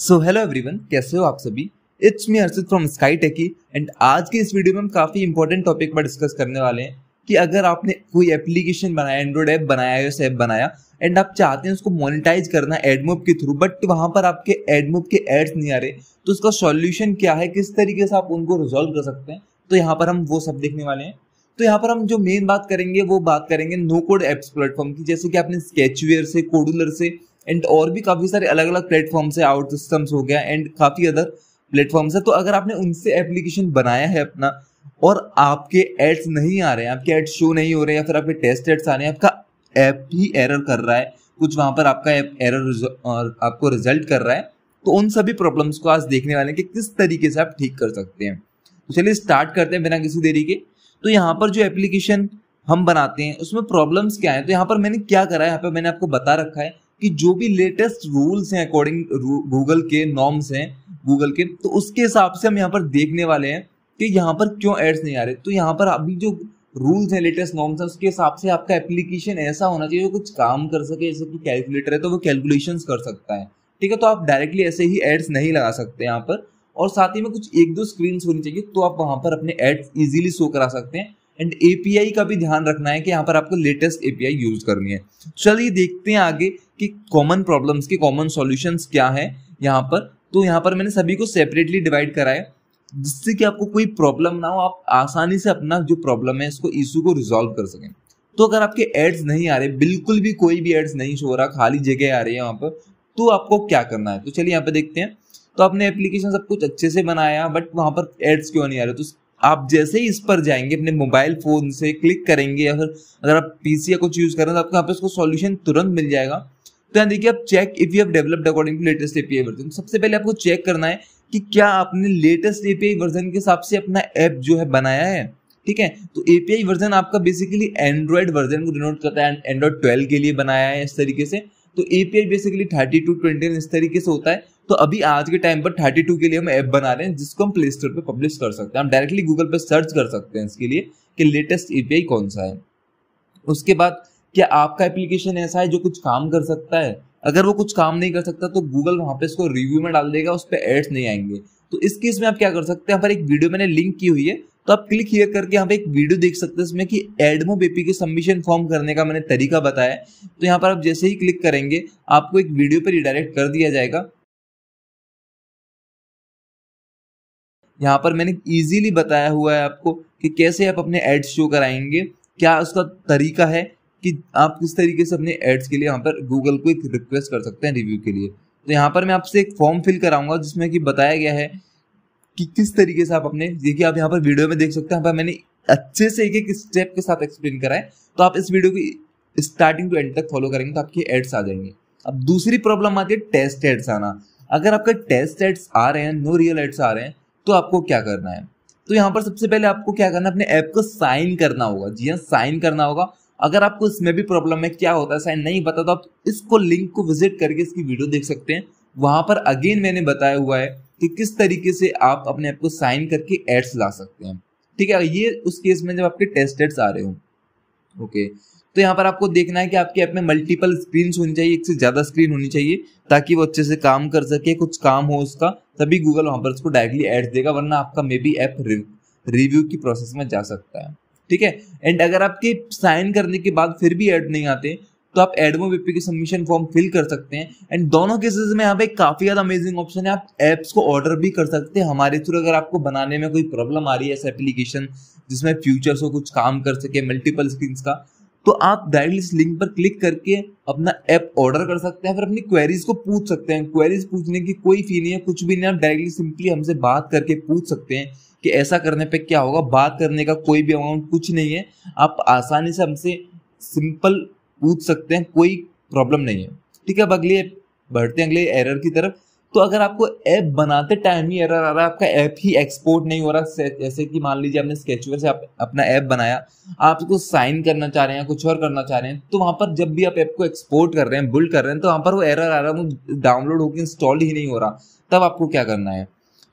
So hello everyone कैसे हो आप सभी? It's me Harshit from sky techy and आज के इस वीडियो में हम काफ़ी इंपॉर्टेंट टॉपिक पर डिस्कस करने वाले हैं कि अगर आपने कोई एप्लीकेशन बनाया एंड्रॉइड ऐप बनाया आईओएस ऐप बनाया एंड आप चाहते हैं उसको मोनेटाइज करना एडमोब के थ्रू बट वहाँ पर आपके एडमोब के एड्स नहीं आ रहे तो उसका सॉल्यूशन क्या है? किस तरीके से आप उनको रिजोल्व कर सकते हैं? तो यहाँ पर हम वो सब देखने वाले हैं। तो यहाँ पर हम जो मेन बात करेंगे, वो बात करेंगे नो कोड एप्स प्लेटफॉर्म की, जैसे कि आपने स्केचवेयर से कोडुलर से एंड और भी काफ़ी सारे अलग अलग प्लेटफॉर्म है आउट सिस्टम्स हो गया एंड काफ़ी अदर प्लेटफॉर्म्स है। तो अगर आपने उनसे एप्लीकेशन बनाया है अपना और आपके एड्स नहीं आ रहे हैं, आपके एड्स शो नहीं हो रहे हैं या फिर आपके टेस्ट एड्स आ रहे हैं, आपका ऐप ही एरर कर रहा है, कुछ वहाँ पर आपका ऐप एरर आपको रिज़ल्ट कर रहा है तो उन सभी प्रॉब्लम्स को आज देखने वाले हैं कि किस तरीके से आप ठीक कर सकते हैं। तो चलिए स्टार्ट करते हैं बिना किसी देरी के। तो यहाँ पर जो एप्लीकेशन हम बनाते हैं, उसमें प्रॉब्लम्स क्या है? तो यहाँ पर मैंने क्या करा है? यहाँ पर मैंने आपको बता रखा है। कि जो भी लेटेस्ट रूल्स हैं अकॉर्डिंग गूगल के नॉर्म्स हैं गूगल के तो उसके हिसाब से हम यहाँ पर देखने वाले हैं कि यहाँ पर क्यों एड्स नहीं आ रहे। तो यहाँ पर अभी जो रूल्स हैं लेटेस्ट नॉर्म्स हैं, उसके हिसाब से आपका एप्लीकेशन ऐसा होना चाहिए जो कुछ काम कर सके, जैसे कि कैलकुलेटर है तो वो कैलकुलेशन कर सकता है। ठीक है तो आप डायरेक्टली ऐसे ही एड्स नहीं लगा सकते यहाँ पर। और साथ ही में कुछ एक दो स्क्रीन होनी चाहिए तो आप वहाँ पर अपने एड्स इजीली शो करा सकते हैं। एंड एपीआई का भी ध्यान रखना है कि यहाँ पर आपको लेटेस्ट एपीआई यूज़ करनी है। चलिए देखते हैं आगे कि कॉमन प्रॉब्लम्स के कॉमन सॉल्यूशंस क्या है यहाँ पर। तो यहाँ पर मैंने सभी को सेपरेटली डिवाइड कराया। जिससे कि आपको कोई प्रॉब्लम ना हो, आप आसानी से अपना जो प्रॉब्लम है, इसको इशू को रिजॉल्व कर सकें। तो अगर आपके एड्स नहीं आ रहे, बिल्कुल भी कोई भी एड्स नहीं शो रहा, खाली जगह आ रही है वहाँ पर तो आपको क्या करना है? तो चलिए यहाँ पे देखते हैं। तो आपने एप्लीकेशन सब कुछ अच्छे से बनाया बट वहाँ पर एड्स क्यों नहीं आ रहे? तो आप जैसे ही इस पर जाएँगे, अपने मोबाइल फ़ोन से क्लिक करेंगे या फिर अगर आप पीसी या कुछ यूज़ करें तो आपको यहाँ पे उसको सॉल्यूशन तुरंत मिल जाएगा। तो यहाँ देखिए, आप check if you have developed according to latest API version सबसे पहले आपको चेक करना है कि क्या आपने लेटेस्ट एपीआई वर्जन के हिसाब से अपना ऐप जो है बनाया है। ठीक है? तो एपीआई वर्जन आपका बेसिकली एंड्रॉइड वर्जन को डिनोट करता है एंड्रॉइड ट्वेल्व के लिए बनाया है इस तरीके से। तो API basically thirty two twenty इस तरीके से होता है। तो अभी आज के टाइम पर थर्टी टू के लिए हम ऐप बना रहे हैं, जिसको हम प्ले स्टोर पर पब्लिश कर सकते हैं। हम डायरेक्टली गूगल पर सर्च कर सकते हैं इसके लिए कि लेटेस्ट एपीआई कौन सा है। उसके बाद, क्या आपका एप्लीकेशन ऐसा है जो कुछ काम कर सकता है? अगर वो कुछ काम नहीं कर सकता तो गूगल वहाँ पे इसको रिव्यू में डाल देगा, उस पर एड्स नहीं आएँगे। तो इस केस में आप क्या कर सकते हैं, यहाँ पर एक वीडियो मैंने लिंक की हुई है तो आप क्लिक हियर करके यहाँ पे एक वीडियो देख सकते हैं इसमें कि एडमो बेपी के सबमिशन फॉर्म करने का मैंने तरीका बताया तो यहाँ पर आप जैसे ही क्लिक करेंगे, आपको एक वीडियो पर रिडायरेक्ट कर दिया जाएगा। यहाँ पर मैंने इजीली बताया हुआ है आपको कि कैसे आप अपने एड्स शो कराएँगे, क्या उसका तरीका है कि आप किस तरीके से अपने एड्स के लिए यहाँ पर गूगल को एक रिक्वेस्ट कर सकते हैं रिव्यू के लिए। तो यहाँ पर मैं आपसे एक फॉर्म फिल कराऊँगा जिसमें कि बताया गया है कि किस तरीके से आप अपने, देखिए आप यहाँ पर वीडियो में देख सकते हैं, पर मैंने अच्छे से एक एक स्टेप के साथ एक्सप्लेन करा है तो आप इस वीडियो की स्टार्टिंग टू एंड तक फॉलो करेंगे तो आपके एड्स आ जाएँगे। अब दूसरी प्रॉब्लम आती है टेस्ट एड्स आना। अगर आपके टेस्ट एड्स आ रहे हैं नो रियल एड्स आ रहे हैं तो आपको क्या करना है? तो यहाँ पर सबसे पहले आपको क्या करना है, अपने ऐप को साइन करना होगा। जी हाँ साइन करना होगा। अगर आपको इसमें भी प्रॉब्लम है, क्या होता है साइन नहीं पता तो आप इसको लिंक को विज़िट करके इसकी वीडियो देख सकते हैं। वहाँ पर अगेन मैंने बताया हुआ है कि किस तरीके से आप अपने ऐप को साइन करके एड्स ला सकते हैं। ठीक है, ये उस केस में जब आपके टेस्ट एड्स आ रहे हो ओके तो यहाँ पर आपको देखना है कि आपके ऐप में मल्टीपल स्क्रीन होनी चाहिए, एक से ज़्यादा स्क्रीन होनी चाहिए, ताकि वो अच्छे से काम कर सके, कुछ काम हो उसका, तभी गूगल वहाँ पर उसको डायरेक्टली एड्स देगा, वरना आपका मे बी ऐप रिव्यू की प्रोसेस में जा सकता है। ठीक है एंड अगर आपके साइन करने के बाद फिर भी ऐड नहीं आते तो आप एडमो बीपी की सबमिशन फॉर्म फिल कर सकते हैं। एंड दोनों केसेस में यहाँ पे काफ़ी ज़्यादा अमेजिंग ऑप्शन है। आप एप्स को ऑर्डर भी कर सकते हैं हमारे थ्रू अगर आपको बनाने में कोई प्रॉब्लम आ रही है ऐसा एप्लीकेशन जिसमें फ्यूचर्स को कुछ काम कर सके मल्टीपल स्क्रीन का तो आप डायरेक्टली इस लिंक पर क्लिक करके अपना ऐप ऑर्डर कर सकते हैं। फिर अपनी क्वेरीज को पूछ सकते हैं। क्वेरीज पूछने की कोई फ़ी नहीं है, कुछ भी नहीं आप डायरेक्टली सिंपली हमसे बात करके पूछ सकते हैं कि ऐसा करने पे क्या होगा। बात करने का कोई भी अमाउंट कुछ नहीं है। आप आसानी से हमसे सिंपल पूछ सकते हैं, कोई प्रॉब्लम नहीं है। ठीक है, अब अगले बढ़ते हैं, अगले एरर की तरफ़। तो अगर आपको ऐप बनाते टाइम ही एरर आ रहा है, आपका ऐप ही एक्सपोर्ट नहीं हो रहा जैसे कि मान लीजिए आपने स्केचुअर से आप अपना ऐप बनाया, आप उसको साइन करना चाह रहे हैं कुछ और करना चाह रहे हैं तो वहाँ पर जब भी आप ऐप को एक्सपोर्ट कर रहे हैं बुल्ड कर रहे हैं तो वहाँ पर वो एरर आ रहा है, वो डाउनलोड होकर इंस्टॉल ही नहीं हो रहा। तब आपको क्या करना है?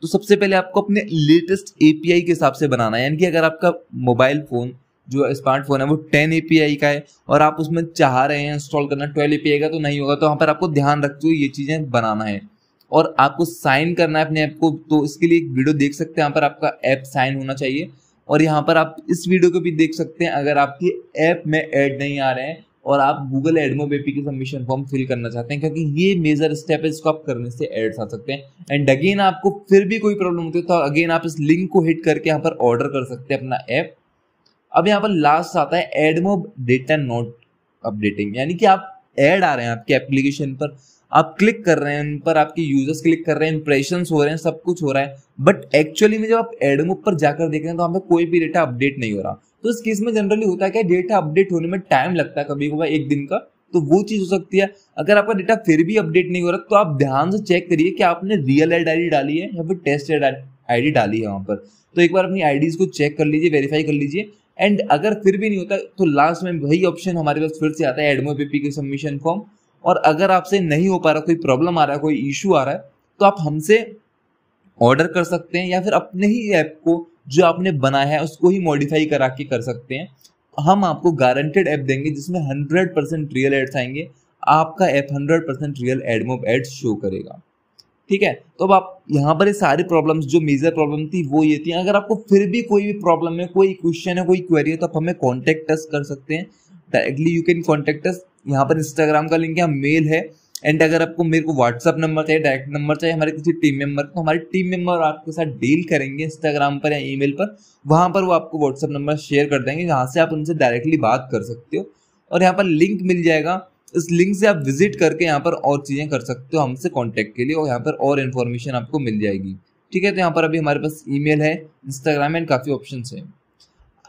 तो सबसे पहले आपको अपने लेटेस्ट एपीआई के हिसाब से बनाना है, यानी कि अगर आपका मोबाइल फ़ोन जो स्मार्टफ़ोन है, वो टेन एपीआई का है और आप उसमें चाह रहे हैं इंस्टॉल करना ट्वेल्व एपीआई का तो नहीं होगा तो वहाँ पर आपको ध्यान रखते हुए ये चीज़ें बनाना है। और आपको साइन करना है अपने ऐप को तो इसके लिए एक वीडियो देख सकते हैं, यहाँ पर आपका ऐप साइन होना चाहिए। और यहाँ पर आप इस वीडियो को भी देख सकते हैं, अगर आपकी ऐप में ऐड नहीं आ रहे हैं और आप गूगल एडमोब एपी की सबमिशन फॉर्म फिल करना चाहते हैं, क्योंकि ये मेजर स्टेप है जिसको आप करने से एड्स आ सकते हैं। एंड अगेन आपको फिर भी कोई प्रॉब्लम होती है तो अगेन आप इस लिंक को हिट करके यहाँ पर ऑर्डर कर सकते हैं अपना ऐप अब यहाँ पर लास्ट आता है एडमोब डेटा नोट अपडेटिंग यानी कि आप एड आ रहे हैं आपके एप्लीकेशन पर, आप क्लिक कर रहे हैं उन पर, आपके यूज़र्स क्लिक कर रहे हैं इंप्रेशन हो रहे हैं, सब कुछ हो रहा है बट एक्चुअली में जब आप एडमोब पर जाकर देख रहे हैं तो हमें कोई भी डेटा अपडेट नहीं हो रहा। तो इस केस में जनरली होता है क्या डेटा अपडेट होने में टाइम लगता है कभी कभी एक दिन का तो वो चीज़ हो सकती है। अगर आपका डेटा फिर भी अपडेट नहीं हो रहा तो आप ध्यान से चेक करिए कि आपने रियल एड आई डाली है या फिर टेस्ट एड आई डाली है वहाँ पर। तो एक बार अपनी आईडीज को चेक कर लीजिए वेरीफाई कर लीजिए एंड अगर फिर भी नहीं होता तो लास्ट में वही ऑप्शन हमारे पास फिर से आता है एडमो पीपी के सबमिशन फॉर्म और अगर आपसे नहीं हो पा रहा, कोई प्रॉब्लम आ रहा है, कोई इशू आ रहा है तो आप हमसे ऑर्डर कर सकते हैं या फिर अपने ही ऐप को जो आपने बनाया है, उसको ही मॉडिफाई करा के कर सकते हैं. हम आपको गारंटेड ऐप देंगे, जिसमें हंड्रेड परसेंट रियल एड्स आएँगे. आपका app hundred percent real AdMob ads show करेगा. ठीक है? तो अब आप यहाँ पर ये सारी प्रॉब्लम्स जो मेजर प्रॉब्लम थी, वो ये थी। अगर आपको फिर भी कोई भी प्रॉब्लम है, कोई क्वेश्चन है, कोई क्वेरी है तो आप हमें कॉन्टेक्ट अस कर सकते हैं। Directly you can contact us यहाँ पर इंस्टाग्राम का लिंक है मेल है। एंड अगर आपको मेरे को व्हाट्सअप नंबर चाहिए डायरेक्ट नंबर चाहिए हमारे किसी टीम मेंबर तो हमारे टीम मेंबर आपके साथ डील करेंगे इंस्टाग्राम पर या ईमेल पर, वहाँ पर वो आपको व्हाट्सअप नंबर शेयर कर देंगे, जहाँ से आप उनसे डायरेक्टली बात कर सकते हो। और यहाँ पर लिंक मिल जाएगा। इस लिंक से आप विज़िट करके यहाँ पर और चीज़ें कर सकते हो हमसे कॉन्टेक्ट के लिए और यहाँ पर और इन्फॉर्मेशन आपको मिल जाएगी। ठीक है तो यहाँ पर अभी हमारे पास ईमेल है इंस्टाग्राम एंड काफ़ी ऑप्शन है।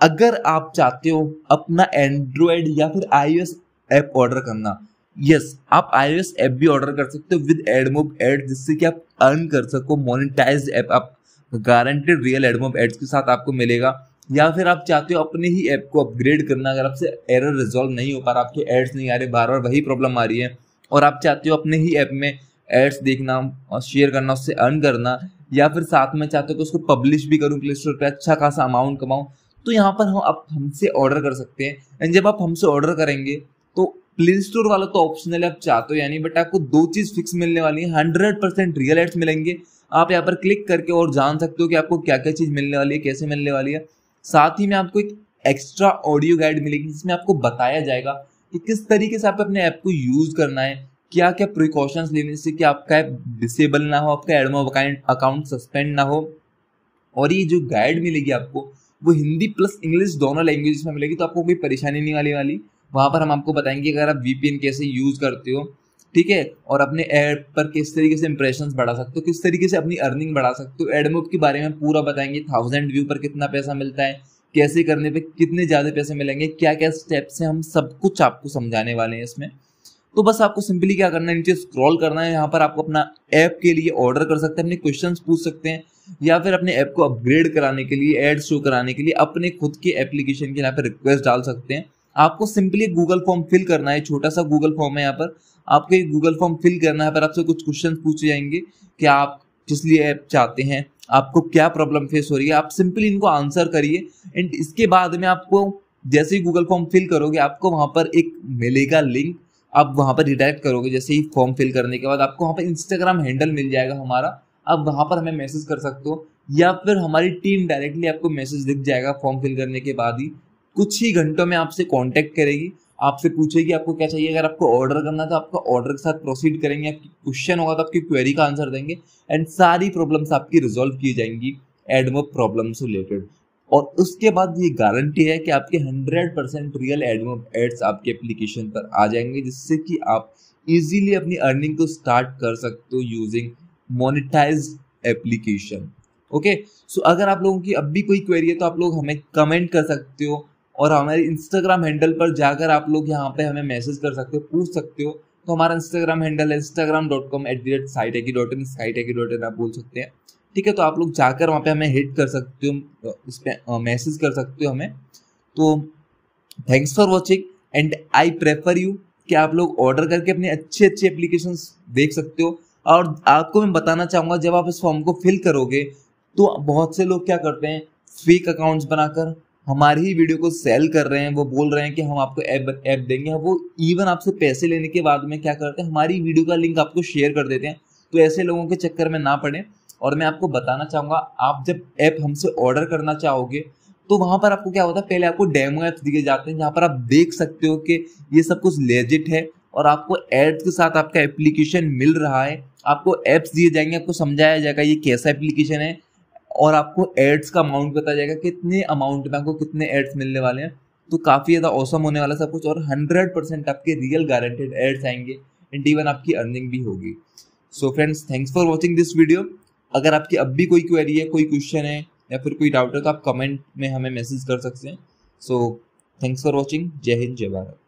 अगर आप चाहते हो अपना एंड्रॉयड या फिर आईओएस ऐप ऑर्डर करना यस yes, आप आईओएस ऐप भी ऑर्डर कर सकते हो विद एडमोब एड जिससे कि आप अर्न कर सको मोनिटाइज ऐप आप गारंटेड रियल एडमोब एड्स के साथ आपको मिलेगा। या फिर आप चाहते हो अपने ही ऐप को अपग्रेड करना, अगर आपसे एरर रिजॉल्व नहीं हो पा रहा, आपके एड्स नहीं आ रहे बार बार वही प्रॉब्लम आ रही है, और आप चाहते हो अपने ही ऐप में एड्स देखना और शेयर करना, उससे अर्न करना, या फिर साथ में चाहते हो कि उसको पब्लिश भी करूँ प्ले स्टोर पर अच्छा खासा अमाउंट कमाऊँ तो यहाँ पर हम आप हमसे ऑर्डर कर सकते हैं। एंड जब आप हमसे ऑर्डर करेंगे तो प्ले स्टोर वाला तो ऑप्शनल आप चाहते हो यानी बट आपको दो चीज़ फिक्स मिलने वाली है हंड्रेड परसेंट रियल एड्स मिलेंगे। आप यहाँ पर क्लिक करके और जान सकते हो कि आपको क्या क्या चीज़ मिलने वाली है, कैसे मिलने वाली है। साथ ही में आपको एक एक्स्ट्रा ऑडियो गाइड मिलेगी जिसमें आपको बताया जाएगा कि किस तरीके से आप अपने ऐप को यूज़ करना है क्या क्या प्रिकॉशंस लेने से कि आपका ऐप डिसेबल ना हो, आपका एडमो अकाउंट सस्पेंड ना हो। और ये जो गाइड मिलेगी आपको, वो हिंदी प्लस इंग्लिश दोनों लैंग्वेज में मिलेगी तो आपको कोई परेशानी नहीं वाली वाली। वहाँ पर हम आपको बताएँगे अगर आप वीपीएन कैसे यूज़ करते हो ठीक है? और अपने ऐप पर किस तरीके से इंप्रेशन बढ़ा सकते हो, किस तरीके से अपनी अर्निंग बढ़ा सकते हो? एडमोब के बारे में पूरा बताएँगे थाउज़ेंड व्यू पर कितना पैसा मिलता है, कैसे करने पे कितने ज़्यादा पैसे मिलेंगे क्या क्या स्टेप्स हैं, हम सब कुछ आपको समझाने वाले हैं इसमें। तो बस आपको सिंपली क्या करना है, नीचे स्क्रॉल करना है, यहाँ पर आपको अपना ऐप के लिए ऑर्डर कर सकते हैं, अपने क्वेश्चन पूछ सकते हैं, या फिर अपने ऐप को अपग्रेड कराने के लिए एड शो कराने के लिए अपने खुद के एप्लीकेशन के यहाँ पर रिक्वेस्ट डाल सकते हैं। आपको सिंपली गूगल फॉर्म फिल करना है, छोटा सा गूगल फॉर्म है यहाँ पर। आपको एक गूगल फॉर्म फिल करना है, पर आपसे कुछ क्वेश्चन पूछे जाएँगे कि आप किस लिए ऐप चाहते हैं, आपको क्या प्रॉब्लम फेस हो रही है, आप सिंपली इनको आंसर करिए। एंड इसके बाद में आपको जैसे ही गूगल फॉर्म फिल करोगे, आपको वहाँ पर एक मिलेगा लिंक आप वहाँ पर रिडायरेक्ट करोगे, जैसे ही फॉर्म फिल करने के बाद आपको वहाँ पर इंस्टाग्राम हैंडल मिल जाएगा हमारा। आप वहाँ पर हमें मैसेज कर सकते हो, या फिर हमारी टीम डायरेक्टली आपको मैसेज दिख जाएगा फॉर्म फिल करने के बाद ही। कुछ ही घंटों में आपसे कांटेक्ट करेगी, आपसे पूछेगी आपको क्या चाहिए। अगर आपको ऑर्डर करना है तो आपका ऑर्डर के साथ प्रोसीड करेंगे, आपकी क्वेश्चन होगा तो आपकी क्वेरी का आंसर देंगे एंड सारी प्रॉब्लम्स आपकी रिजोल्व की जाएँगी एडमो प्रॉब्लम से रिलेटेड और उसके बाद ये गारंटी है कि आपके 100 परसेंट रियल एडमो एड्स आपके एप्लीकेशन पर आ जाएँगे, जिससे कि आप इजीली अपनी अर्निंग को स्टार्ट कर सकते हो using monetize application okay so अगर आप लोगों की अब भी कोई क्वेरी है तो आप लोग हमें कमेंट कर सकते हो और हमारे इंस्टाग्राम हैंडल पर जाकर आप लोग यहाँ पे हमें मैसेज कर सकते हो, पूछ सकते हो। तो हमारा इंस्टाग्राम हैंडल है Instagram dot com at the rate site एकी डॉट इन साइट एकी डॉट इन आप बोल सकते हैं। ठीक है तो आप लोग जाकर वहाँ पे हमें हिट कर सकते हो, इस पर मैसेज कर सकते हो हमें। तो thanks for watching and I prefer you कि आप लोग ऑर्डर करके अपने अच्छे अच्छे एप्लीकेशन देख सकते हो। और आपको मैं बताना चाहूँगा, जब आप इस फॉर्म को फिल करोगे तो बहुत से लोग क्या करते हैं फेक अकाउंट्स बनाकर हमारी ही वीडियो को सेल कर रहे हैं, वो बोल रहे हैं कि हम आपको ऐप ऐप देंगे। वो इवन आपसे पैसे लेने के बाद में क्या करते हैं, हमारी वीडियो का लिंक आपको शेयर कर देते हैं। तो ऐसे लोगों के चक्कर में ना पड़े। और मैं आपको बताना चाहूँगा, आप जब ऐप हमसे ऑर्डर करना चाहोगे तो वहाँ पर आपको क्या होता है, पहले आपको डेमो ऐप्स दिए जाते हैं, जहाँ पर आप देख सकते हो कि ये सब कुछ लेजिट है और आपको एड्स के साथ आपका एप्लीकेशन मिल रहा है। आपको एप्स दिए जाएँगे, आपको समझाया जाएगा ये कैसा एप्लीकेशन है और आपको एड्स का अमाउंट बताया जाएगा कितने अमाउंट में आपको कितने एड्स मिलने वाले हैं। तो काफ़ी ज़्यादा औसम होने वाला सब कुछ और हंड्रेड परसेंट आपके रियल गारंटेड एड्स आएँगे। एंड इवन आपकी अर्निंग भी होगी। So friends thanks for watching this video अगर आपकी अब भी कोई क्वेरी है, कोई क्वेश्चन है या फिर कोई डाउट है तो आप कमेंट में हमें मैसेज कर सकते हैं। सो थैंक्स फॉर वॉचिंग जय हिंद, जय भारत।